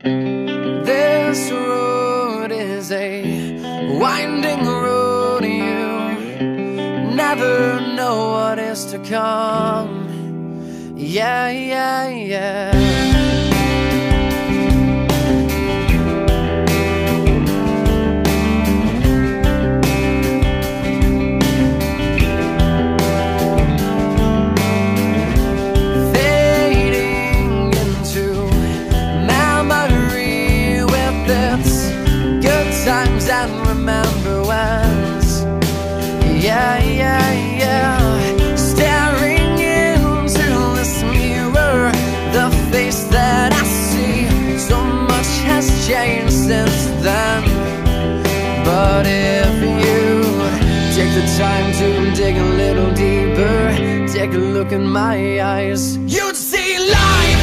This road is a winding road You. Never know what is to come. Yeah, yeah, yeah. times and remember once. Yeah, yeah, yeah. Staring into this mirror, the face that I see. So much has changed since then. But if you take the time to dig a little deeper, take a look in my eyes, you'd see life.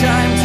time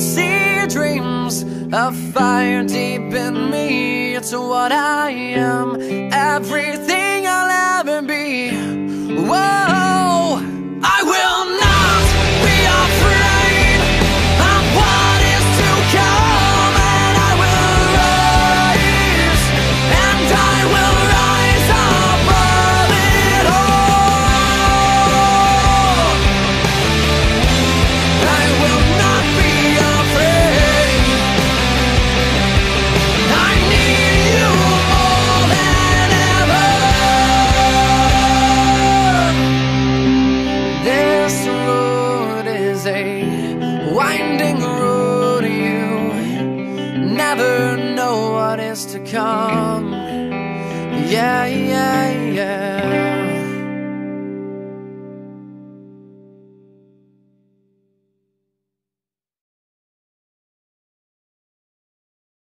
see dreams of fire deep in me. It's what I am, everything. day Winding road you. Never know what is to come. Yeah, yeah, yeah.